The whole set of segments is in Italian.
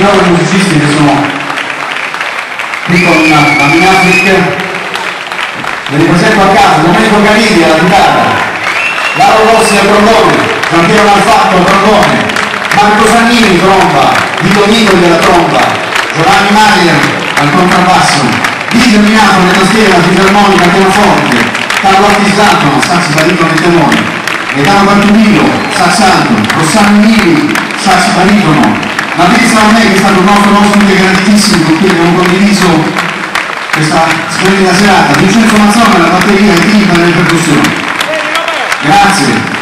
i loro musicisti che sono qui con la Minafric, ve li presento a casa, Domenico Caridi alla chitarra, Lauro Rossi al trombone, Giampiero Malfatto al trombone, Marco Sannini tromba, Vito Nicoli alla tromba, Giovanni Maier al contrabbasso, Vigio Minato alle tastiere, la fisarmonica, pianoforte, Carlo Attisato, sax baritono e tenore, Gaetano Bartolino, sax alto, Rossano Mili, sax baritono, Maurizio Salomè che è stato un nostro ospite grandissimo con cui abbiamo condiviso questa splendida serata, Vincenzo Mazzone alla batteria e timpano nelle percussioni. Grazie.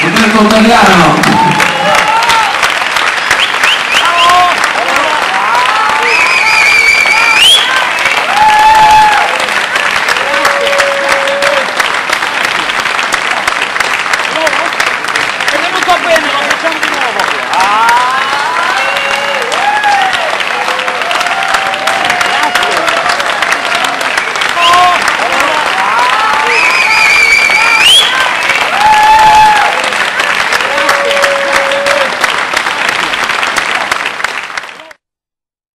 Roberto Tagliano